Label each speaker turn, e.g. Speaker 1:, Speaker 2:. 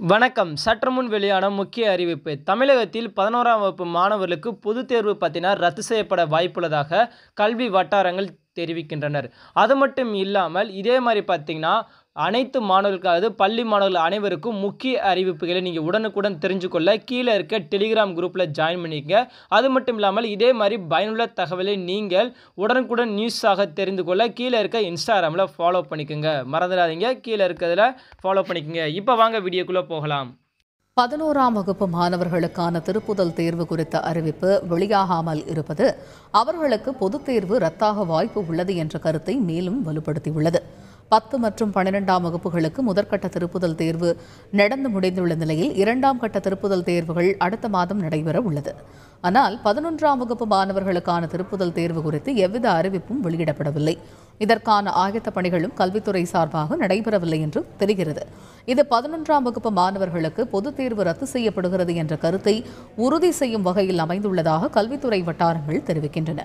Speaker 1: வணக்கம். சற்று முன் வெளியான முக்கிய அறிவிப்பு. தமிழகத்தில் பதினோராம் வகுப்பு மாணவர்களுக்கு பொதுத் தேர்வு பார்த்தீங்கன்னா ரத்து செய்யப்பட வாய்ப்புள்ளதாக கல்வி வட்டாரங்கள் தெரிவிக்கின்றனர். அது மட்டும் இல்லாமல் இதே மாதிரி பார்த்தீங்கன்னா அனைத்து மாணவர்களுக்கு அதாவது பள்ளி மாணவர்கள் அனைவருக்கும் முக்கிய அறிவிப்புகளை நீங்கள் உடனுக்குடன் தெரிஞ்சுக்கொள்ள கீழே இருக்க டெலிகிராம் குரூப்பில் ஜாயின் பண்ணிக்கங்க. அது மட்டும் இல்லாமல் இதே மாதிரி பயனுள்ள தகவலை நீங்கள் உடனுக்குடன் நியூஸாக தெரிந்து கொள்ள கீழே இருக்க இன்ஸ்டாகிராமில் ஃபாலோ பண்ணிக்கோங்க. மறந்துடாதீங்க. கீழே இருக்கிறதுல ஃபாலோ பண்ணிக்கோங்க. இப்போ வாங்க வீடியோக்குள்ளே போகலாம்.
Speaker 2: பதினோராம் வகுப்பு மாணவர்களுக்கான திருப்புதல் தேர்வு குறித்த அறிவிப்பு வெளியாகாமல் இருப்பது அவர்களுக்கு பொதுத் தேர்வு ரத்தாக வாய்ப்பு உள்ளது என்ற கருத்தை மேலும் வலுப்படுத்தியுள்ளது. பத்து மற்றும் பன்னிரெண்டாம் வகுப்புகளுக்கு முதற்கட்ட திருப்புதல் தேர்வு நடந்து முடிந்துள்ள நிலையில் இரண்டாம் கட்ட திருப்புதல் தேர்வுகள் அடுத்த மாதம் நடைபெற உள்ளது. ஆனால் பதினொன்றாம் வகுப்பு மாணவர்களுக்கான திருப்புதல் தேர்வு குறித்து எவ்வித அறிவிப்பும் வெளியிடப்படவில்லை. இதற்கான ஆயத்த பணிகளும் கல்வித்துறை சார்பாக நடைபெறவில்லை என்று தெரிகிறது. இது பதினொன்றாம் வகுப்பு மாணவர்களுக்கு பொதுத் தேர்வு ரத்து செய்யப்படுகிறது என்ற கருத்தை உறுதி செய்யும் வகையில் அமைந்துள்ளதாக கல்வித்துறை வட்டாரங்கள் தெரிவிக்கின்றன.